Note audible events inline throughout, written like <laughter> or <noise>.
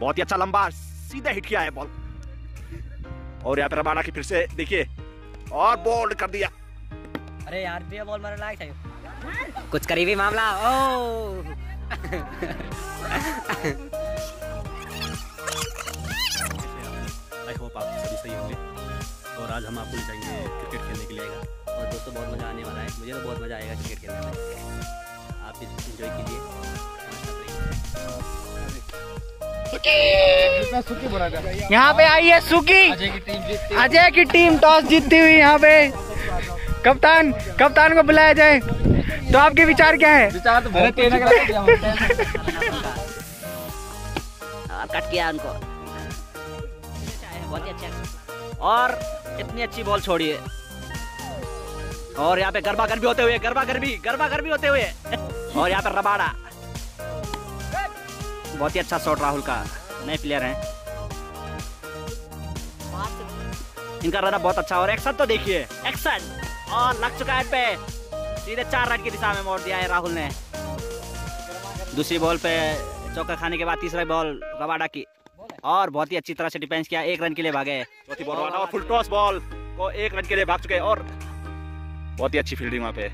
बहुत ही अच्छा लंबा सीधा हिट किया है बॉल और यहाँ पे रबाना की फिर से देखिए और बोल्ड कर दिया। अरे यार भी बॉल मारने लायक था कुछ करीबी मामला ओ आई होप आप सभी सही होंगे। और आज हम आपको ले जाएँगे क्रिकेट खेलने के लिए और दोस्तों बहुत मज़ा आने वाला है। मुझे तो बहुत मज़ा आएगा क्रिकेट खेलने में। आप इंजॉय कीजिए। यहाँ पे आई है सुकी अजय की टीम टॉस जीतती हुई यहाँ पे। कप्तान कप्तान को बुलाया जाए। तो आपके विचार क्या है? और कट किया <laughs> उनको। बहुत ही अच्छा। और इतनी अच्छी बॉल छोड़ी है। और यहाँ पे गरबा गर्मी होते हुए गरबा गर्मी गरबा गर्मी होते हुए। और यहाँ पर रबाड़ा। बहुत ही अच्छा शॉट राहुल का। नए प्लेयर हैं। इनका रन बहुत अच्छा और एक्शन तो देखिए। एक्शन और लग चुका है पे। सीधे चार रन की दिशा में मोड़ दिया है राहुल ने। दूसरी बॉल पे चौका खाने के बाद तीसरा बॉल रबाडा की। और बहुत ही अच्छी तरह से डिफेंस किया। एक रन के लिए भागे। चौथी बॉल और फुल टॉस बॉल को एक रन के लिए भाग चुके और बहुत ही अच्छी फील्डिंग वहाँ पे।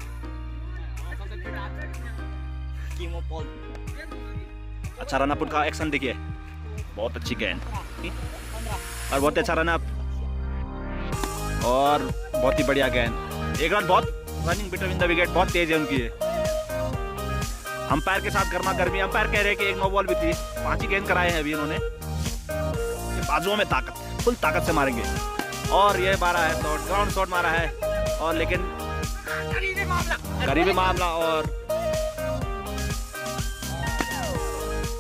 अच्छा रन अप उनका एक्शन देखिए। बहुत अच्छी गेंद और बहुत अच्छा रन अप और बहुत ही बढ़िया गेंद एक रन बहुत रनिंग बिटवीन द विकेट बहुत तेज है उनकी अंपायर के साथ गर्मा गर्मी अंपायर कह रहे हैं कि एक नो बॉल भी थी। पाँच ही गेंद कराए हैं अभी इन्होंने। बाजुओं में ताकत फुल ताकत से मारेंगे। और ये मारा है शॉट ग्राउंड शॉट मारा है। और लेकिन करीबी मामला और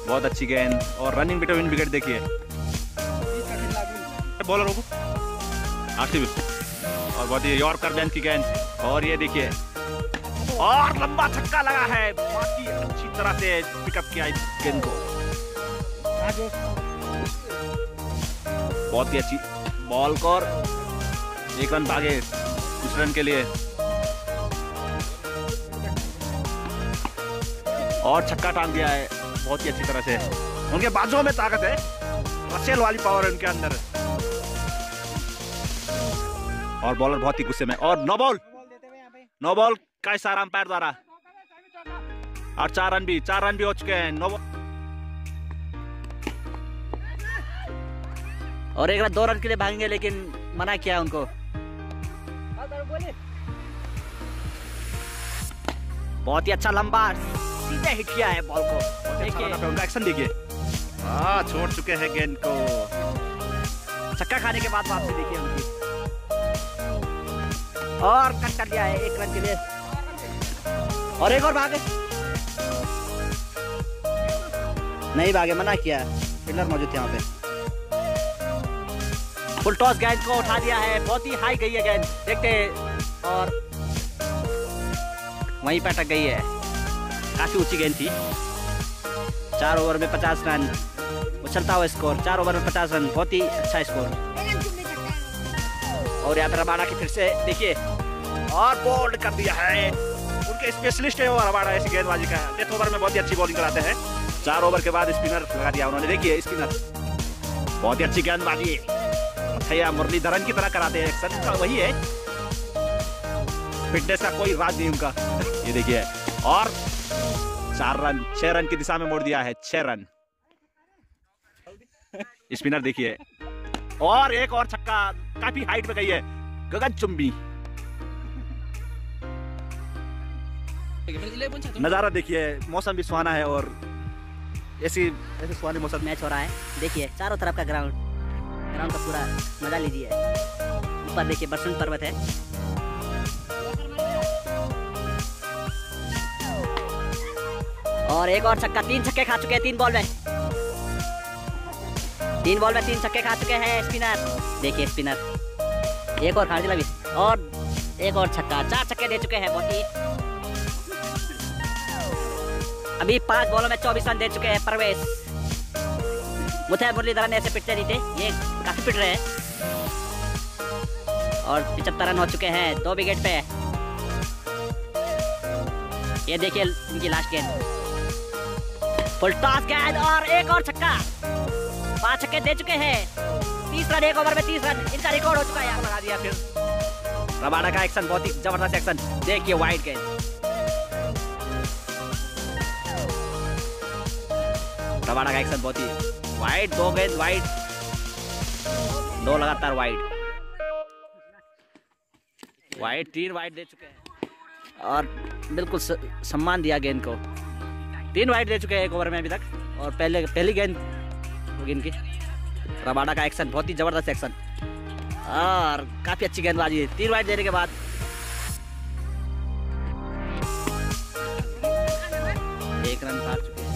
बहुत अच्छी गेंद और रनिंग बिटवीन विकेट देखिए। बॉलर को आरसीबी और बहुत ही यॉर्कर बेंच की गेंद। और ये देखिए। और लंबा छक्का लगा है। बाकी अच्छी तरह से पिकअप किया इस गेंद को। बहुत ही अच्छी बॉल को और एक रन भागे इस रन के लिए। और छक्का टांग दिया है। बहुत ही अच्छी तरह से। उनके बाजुओं में ताकत है। रसेल वाली पावर है उनके अंदर। और बॉलर बहुत ही गुस्से में। और नो बॉल नो बॉल का इशारा अंपायर द्वारा। और चार रन भी चार रन भी हो चुके हैं। नो बॉल और एक बार दो रन के लिए भागेंगे लेकिन मना किया उनको। बहुत ही अच्छा लंबा। सीधे हिट किया है बॉल को। उनका एक्शन देखिए। हाँ छोड़ चुके हैं गेंद को। छक्का खाने के बाद वापसी देखिए उनकी। और कट कर दिया है एक रन के लिए। और एक और भागे नहीं भागे मना किया फील्डर मौजूद यहाँ पे। फुल टॉस गेंद को उठा दिया है। बहुत ही हाई गई है गेंद। देखते हैं। और वहीं पे अटक गई है। काफ़ी ऊँची गेंद थी। चार ओवर में पचास रन। उछलता हुआ स्कोर चार ओवर में पचास रन, बहुत ही अच्छा स्कोर और यहाँ पे रबाड़ा की फिर से, देखिए, और बोल्ड कर दिया है। उनके स्पेशलिस्ट है वो रबाड़ा ऐसी गेंदबाजी का। डेथ ओवर में बहुत ही अच्छी बॉलिंग कराते हैं। चार ओवर के बाद स्पिनर लगा दिया उन्होंने। देखिए स्पिनर बहुत ही अच्छी गेंदबाजी। भैया मुरलीधरन की तरह कराते हैं एक्शन। का वही है। फिटनेस का कोई राज नहीं उनका। <laughs> ये देखिए। और चार रन छह रन की दिशा में मोड़ दिया है, छह रन। स्पिनर देखिए। और एक और छक्का काफ़ी हाइट पे गई है, गगन चुंबी। नज़ारा देखिए, मौसम भी सुहाना है और ऐसी ऐसे सुहाने मौसम। मैच हो रहा है। देखिए, चारों तरफ़ का ग्राउंड ग्राउंड का पूरा मज़ा लीजिए। ऊपर देखिए, बसंत पर्वत है। और एक और छक्का, तीन छक्के खा चुके हैं, तीन बॉल में। तीन बॉल में तीन छक्के खा चुके हैं स्पिनर। देखिए स्पिनर। एक और खा दिला और एक और छक्का, चार छक्के दे चुके हैं बहुत ही अभी पाँच बॉलों में चौबीस रन दे चुके हैं परवेश मुथे मुरलीधरन ऐसे पिटते नहीं थे, ये काफ़ी पिट रहे हैं। और पिछहत्तर रन हो चुके हैं, दो विकेट पे। ये देखिए इनकी लास्ट गेंद। फुल टॉस गेंद और एक और छक्का। पाँच छक्के दे चुके हैं। तीस रन, एक ओवर में तीस रन। इनका रिकॉर्ड हो चुका है। यहाँ लगा दिया फिर। रबाडा का एक्शन बहुत ही ज़बरदस्त एक्शन देखिए वाइड गेंद रबाडा का एक्शन बहुत ही वाइड दो गेंद वाइड दो लगातार वाइड वाइड तीन वाइड दे चुके हैं। और बिल्कुल सम्मान दिया गेंद को। तीन वाइड दे चुके हैं एक ओवर में अभी तक। और पहले पहली गेंद होगी इनकी। रबाडा का एक्शन बहुत ही ज़बरदस्त एक्शन और काफ़ी अच्छी गेंदबाजी। है तीन वाइड देने के बाद। एक रन हार चुके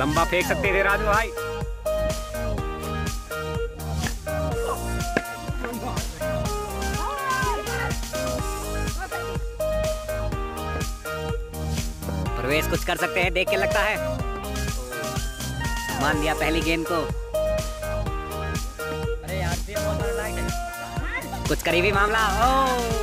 लंबा फेंक सकते थे राजू भाई। प्रवेश कुछ कर सकते हैं देख के लगता है मान लिया पहली गेंद को अरे यार कुछ करीबी मामला ओ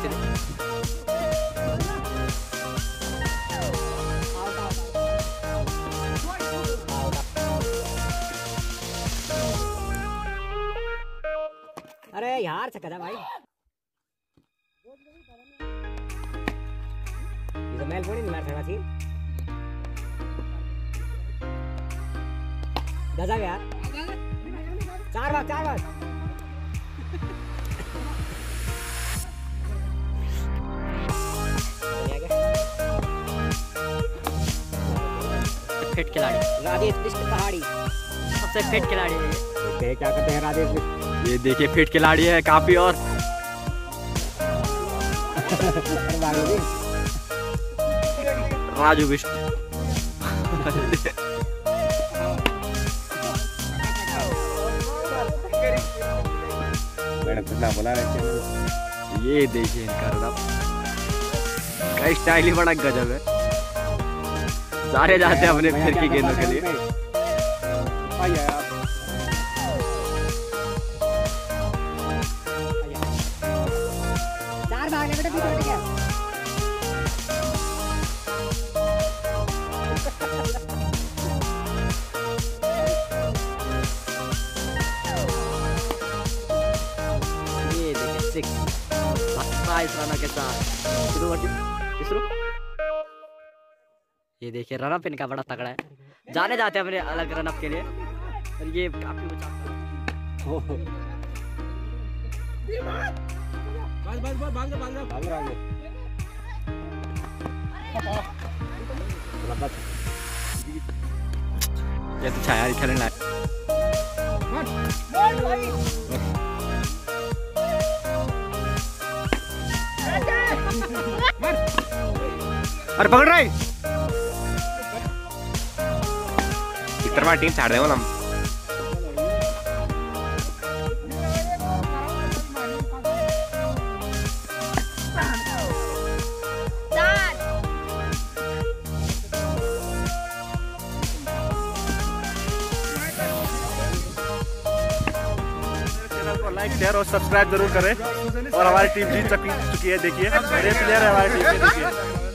एक्चुअली अरे यार चक्का था भाई। ये तो मैल फोड़ी नहीं मार थी। गजब यार चार बार चार बार। फिट खिलाड़ी। राजेश बिष्ट पहाड़ी। सबसे फिट खिलाड़ी है देखते हैं क्या करते हैं राजेश ये देखिए फिट खिलाड़ी है काफ़ी और। राजू बिष्ट मैडम कितना बोला रहे ये देखिए इनका का स्टाइल ही बड़ा गजब है। सारे जाते हैं अपने फिर की गेंदों के लिए। चार भाग बेटा भी टूट गया ये देखिए सिक्स रनों के साथ? ये देखिए रनअप इनका बड़ा तगड़ा है। जाने जाते हैं अपने अलग रनअप के लिए। और ये काफ़ी हूँ। ये तो छाया खेलने लायक। अरे पकड़ रहा है। टीम छाड़ दे बोला लाइक शेयर और सब्सक्राइब ज़रूर करें। और हमारी टीम जीत चुकी है, देखिए। प्लेयर है, हमारी टीम में देखिए